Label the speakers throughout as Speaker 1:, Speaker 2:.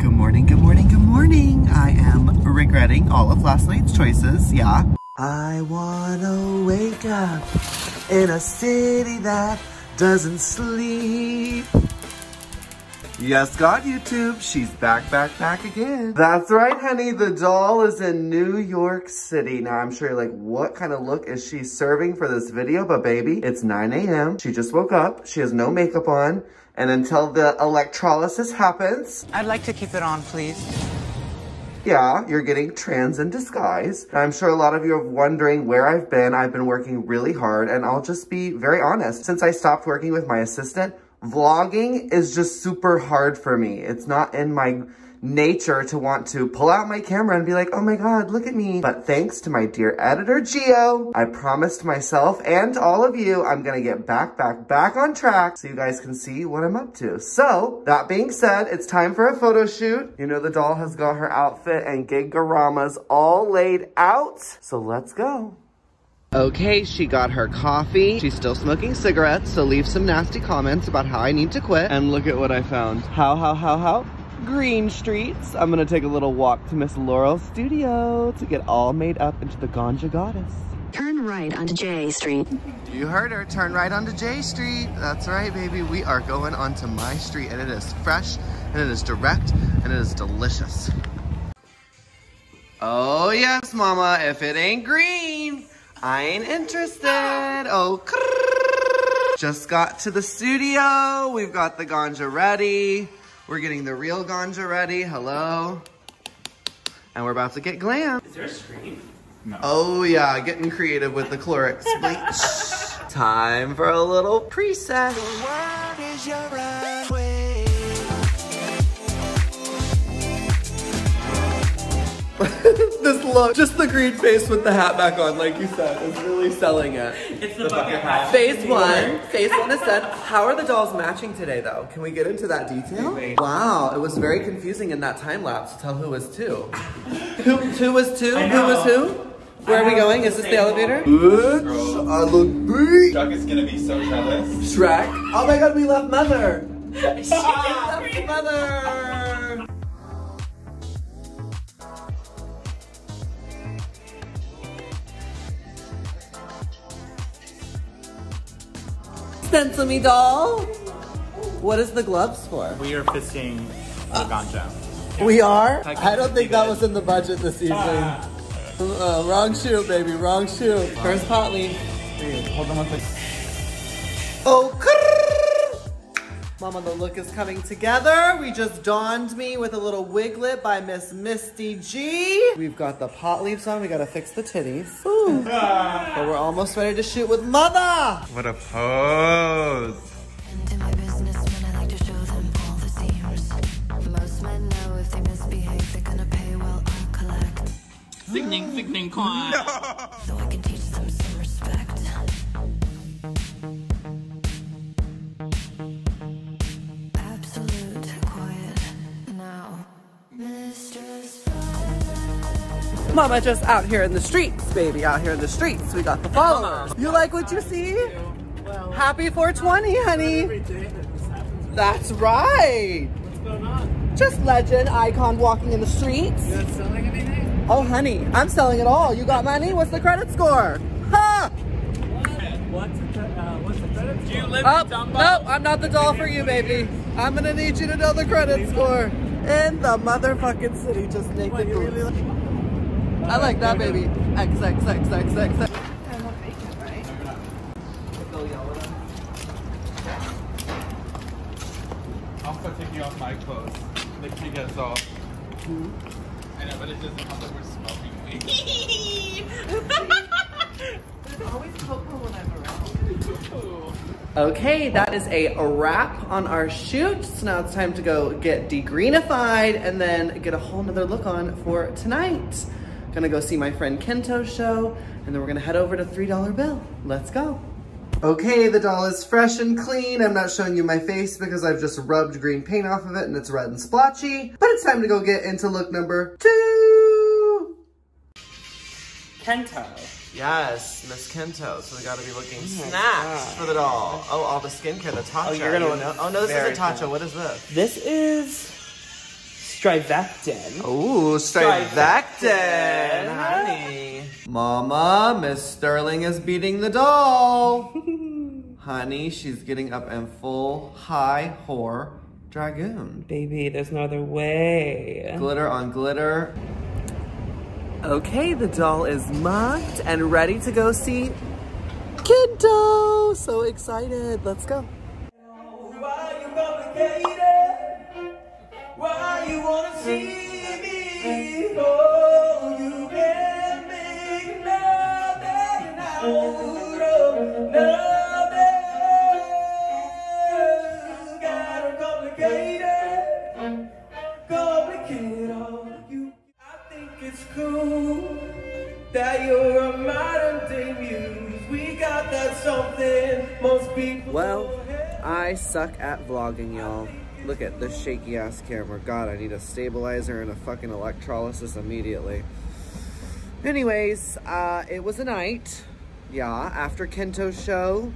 Speaker 1: Good morning, good morning, good morning. I am regretting all of last night's choices, yeah. I wanna wake up in a city that doesn't sleep. Yes, God, YouTube, she's back, back, back again. That's right, honey, the doll is in New York City. Now, I'm sure you're like, what kind of look is she serving for this video? But baby, it's 9 a.m. She just woke up. She has no makeup on. And until the electrolysis happens,
Speaker 2: I'd like to keep it on, please.
Speaker 1: yeah, you're getting trans in disguise. I'm sure a lot of you are wondering where I've been. I've been working really hard and I'll just be very honest. Since I stopped working with my assistant, vlogging is just super hard for me. It's not in my nature to want to pull out my camera and be like, oh my God, look at me. But thanks to my dear editor, Geo, I promised myself and all of you, I'm gonna get back, back, back on track so you guys can see what I'm up to. So that being said, it's time for a photo shoot. You know, the doll has got her outfit and gigaramas all laid out. So let's go. Okay, she got her coffee. She's still smoking cigarettes, so leave some nasty comments about how I need to quit. And look at what I found. How, how, how, how? Green Streets. I'm gonna take a little walk to Miss Laurel's studio to get all made up into the Ganja Goddess.
Speaker 3: Turn right onto J Street.
Speaker 1: You heard her, turn right onto J Street. That's right, baby. We are going onto my street and it is fresh and it is direct and it is delicious. Oh yes, mama, if it ain't green, I ain't interested. Oh, crrr. just got to the studio. We've got the ganja ready. We're getting the real ganja ready. Hello. And we're about to get glam.
Speaker 4: Is there a screen? No.
Speaker 1: Oh yeah, getting creative with the Clorox bleach. Time for a little preset. This look, just the green face with the hat back on, like you said, is really selling it.
Speaker 4: It's the, bucket hat.
Speaker 1: Phase one, phase one is said. How are the dolls matching today though? Can we get into that detail? Wow, it was very confusing in that time lapse to tell who was two. Who, who was two? Who was who? Where are we going? Is this the elevator?
Speaker 4: Bitch,
Speaker 1: I look big.
Speaker 5: Doug is gonna be so jealous.
Speaker 1: Shrek. Oh my god, we left mother. we left mother. Stencil me doll. What is the gloves for?
Speaker 4: We are fisting the ganja.
Speaker 1: We are? I don't think that was in the budget this evening. Uh, wrong shoot, baby, wrong shoot. First pot leaf.
Speaker 4: Hold on one second.
Speaker 1: Oh, crrr. Mama, the look is coming together. We just donned me with a little wiglet by Miss Misty G. We've got the pot leaves on. We gotta fix the titties. Ooh. but we're almost ready to shoot with mother.
Speaker 5: What a pose.
Speaker 6: In my business, men, I like to show them all the seams. Most men know if they misbehave, they're gonna pay well, I'll collect.
Speaker 4: Sickening, sickening quan.
Speaker 6: So I can teach them some respect.
Speaker 1: Mama just out here in the streets, baby. Out here in the streets. We got the followers. You like what you see? Happy 420, honey. That's right.
Speaker 4: What's going on?
Speaker 1: Just legend, icon walking in the streets.
Speaker 4: You not selling anything?
Speaker 1: Oh, honey, I'm selling it all. You got money? What's the credit score? Ha!
Speaker 4: What's the, uh, what's the credit? Do you live
Speaker 1: Oh, no, I'm not the doll for you, baby. I'm gonna need you to know the credit score. In the motherfucking city, just naked
Speaker 4: you really
Speaker 1: boots. I like that, baby. X, X, X, X, X, X.
Speaker 5: I'll start taking off my clothes. Nick she gets off. I know, but it doesn't help that we're smoking weed.
Speaker 1: Okay, that is a wrap on our shoot. So now it's time to go get degreen-ified and then get a whole nother look on for tonight. Gonna go see my friend Kento's show and then we're gonna head over to $3 Bill. Let's go. Okay, the doll is fresh and clean. I'm not showing you my face because I've just rubbed green paint off of it and it's red and splotchy. But it's time to go get into look number two.
Speaker 4: Kento.
Speaker 1: Yes, Miss Kento. So we gotta be looking oh snatched for the doll. Oh, all the skincare, the Tatcha.
Speaker 4: Oh, you're gonna
Speaker 1: you
Speaker 4: look
Speaker 1: know? Oh no, this isn't Tatcha.
Speaker 4: cool.
Speaker 1: What is this?
Speaker 4: This is
Speaker 2: Strivectin.
Speaker 1: Ooh,
Speaker 2: Strivectin.
Speaker 1: honey. Mama, Miss Sterling is beating the doll. honey, she's getting up in full high whore dragoon.
Speaker 2: Baby, there's no other way.
Speaker 1: Glitter on glitter.
Speaker 2: Okay, the doll is mugged and ready to go see Kiddo. So excited. Let's go.
Speaker 4: Wanna see me? Oh, you can make nothing out of nothing. Got her complicated, complicated. You, I think it's cool that you're a modern day muse. We got that something most people.
Speaker 1: Well, I suck at vlogging, y'all. Look at this shaky ass camera. God, I need a stabilizer and a fucking electrolysis immediately. Anyways, uh, it was a night. Yeah, after Kento's show,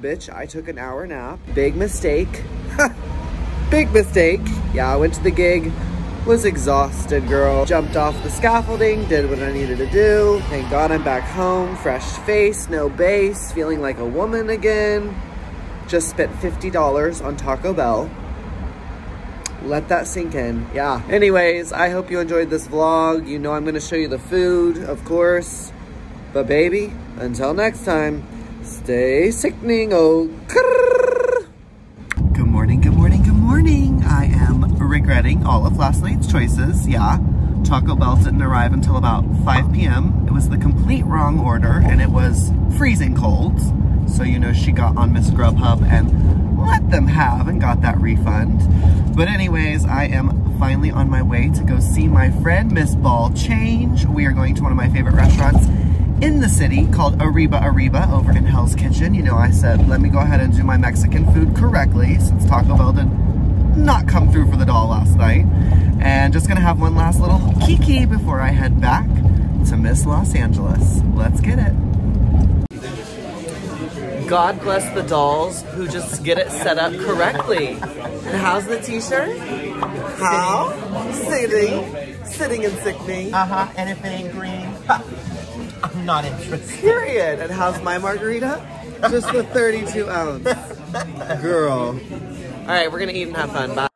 Speaker 1: bitch, I took an hour nap. Big mistake. Big mistake. Yeah, I went to the gig, was exhausted, girl. Jumped off the scaffolding, did what I needed to do. Thank God I'm back home, fresh face, no base, feeling like a woman again. Just spent $50 on Taco Bell. Let that sink in. Yeah. Anyways, I hope you enjoyed this vlog. You know I'm going to show you the food, of course. But baby, until next time, stay sickening. Oh. Good morning, good morning, good morning. I am regretting all of last night's choices. Yeah. Taco Bell didn't arrive until about 5 p.m. It was the complete wrong order and it was freezing cold. So, you know, she got on Miss Grubhub and let them have and got that refund. But anyways, I am finally on my way to go see my friend Miss Ballchange. We are going to one of my favorite restaurants in the city called Arriba Arriba over in Hell's Kitchen. You know, I said, let me go ahead and do my Mexican food correctly since Taco Bell did not come through for the doll last night. And just gonna have one last little kiki before I head back to Miss Los Angeles. Let's get it. God bless the dolls who just get it set up correctly. And how's the t-shirt? How? Sitting. Sitting and sickening.
Speaker 7: Uh-huh, and if it ain't green, I'm not interested.
Speaker 1: Period. And how's my margarita? Just the 32 ounce. Girl. All right, we're gonna eat and have fun. Bye.